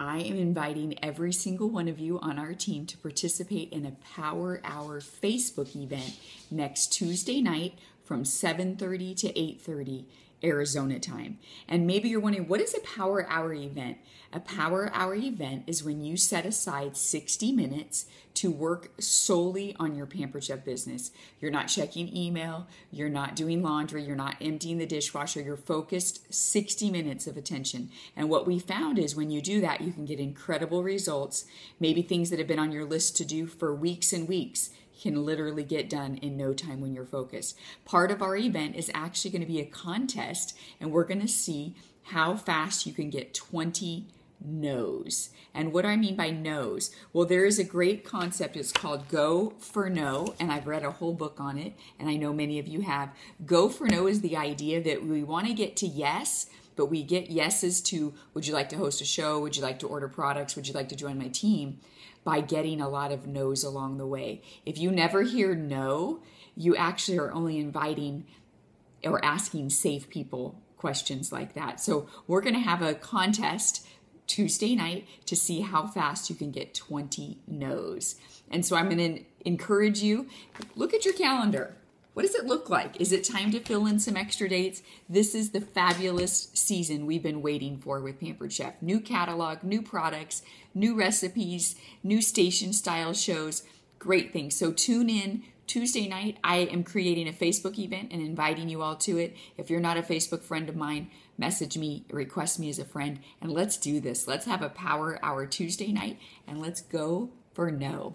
I am inviting every single one of you on our team to participate in a Power Hour Facebook event next Tuesday night from 7:30 to 8:30 Arizona time. And maybe you're wondering, what is a power hour event? A power hour event is when you set aside 60 minutes to work solely on your Pampered Chef business. You're not checking email, you're not doing laundry, you're not emptying the dishwasher, you're focused 60 minutes of attention. And what we found is when you do that, you can get incredible results, maybe things that have been on your list to do for weeks and weeks can literally get done in no time when you're focused. Part of our event is actually going to be a contest, and we're going to see how fast you can get 20 no's. And what do I mean by no's? Well, there is a great concept. It's called Go for No, and I've read a whole book on it, and I know many of you have. Go for No is the idea that we want to get to yes, but we get yeses to would you like to host a show? Would you like to order products? Would you like to join my team? by getting a lot of no's along the way. If you never hear no, you actually are only inviting or asking safe people questions like that. So we're going to have a contest Tuesday night to see how fast you can get 20 no's. And so I'm going to encourage you look at your calendar. What does it look like? Is it time to fill in some extra dates? This is the fabulous season we've been waiting for with Pampered Chef. New catalog, new products, new recipes, new station style shows, great things. So tune in Tuesday night. I am creating a Facebook event and inviting you all to it. If you're not a Facebook friend of mine, message me, request me as a friend, and let's do this. Let's have a power hour Tuesday night and let's go for no.